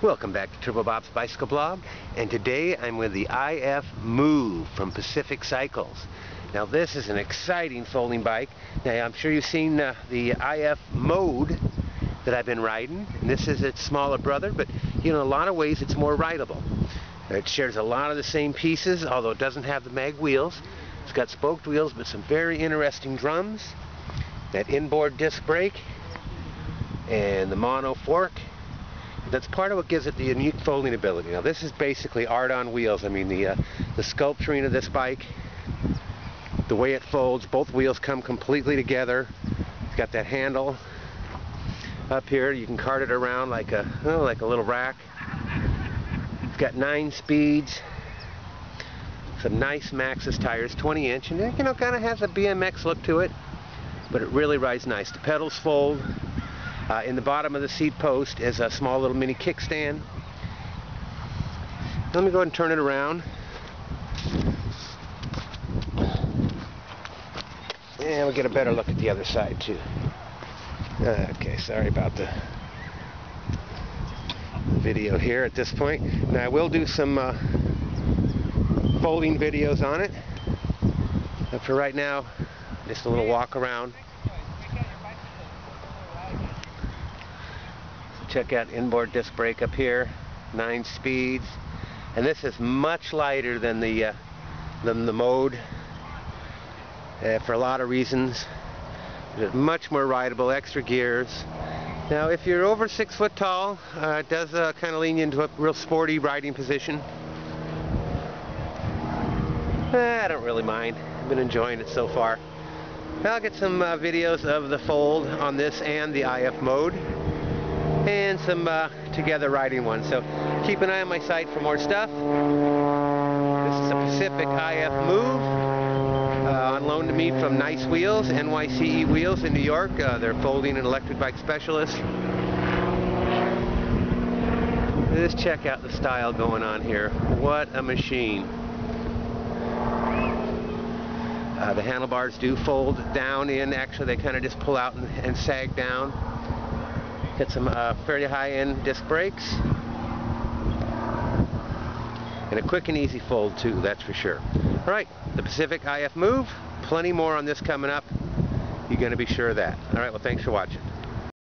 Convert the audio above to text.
Welcome back to Turbo Bob's Bicycle Blog and today I'm with the IF Move from Pacific Cycles. Now this is an exciting folding bike. Now I'm sure you've seen uh, the IF Mode that I've been riding and this is its smaller brother but you know in a lot of ways it's more rideable. It shares a lot of the same pieces although it doesn't have the mag wheels. It's got spoked wheels but some very interesting drums. That inboard disc brake and the mono fork that's part of what gives it the unique folding ability. Now this is basically art on wheels. I mean the uh, the sculpturing of this bike, the way it folds, both wheels come completely together. It's got that handle up here. You can cart it around like a oh, like a little rack. It's got nine speeds. Some nice Maxxis tires, 20 inch, and it you know kind of has a BMX look to it, but it really rides nice. The pedals fold. Uh, in the bottom of the seat post is a small little mini kickstand. Let me go ahead and turn it around. And we'll get a better look at the other side too. Okay, sorry about the video here at this point. Now I will do some uh, folding videos on it. But for right now, just a little walk around. Check out inboard disc brake up here. Nine speeds. And this is much lighter than the uh, than the mode uh, for a lot of reasons. It's much more rideable extra gears. Now if you're over six foot tall uh, it does uh, kind of lean you into a real sporty riding position. Eh, I don't really mind. I've been enjoying it so far. I'll get some uh, videos of the fold on this and the IF mode and some uh, together riding ones. So keep an eye on my site for more stuff. This is a Pacific IF Move uh, on loan to me from Nice Wheels, NYCE Wheels in New York. Uh, they're folding and electric bike specialists. Just check out the style going on here. What a machine. Uh, the handlebars do fold down in. Actually, they kind of just pull out and, and sag down. Hit some uh, fairly high-end disc brakes. And a quick and easy fold too, that's for sure. All right, the Pacific IF Move. Plenty more on this coming up. You're going to be sure of that. All right, well, thanks for watching.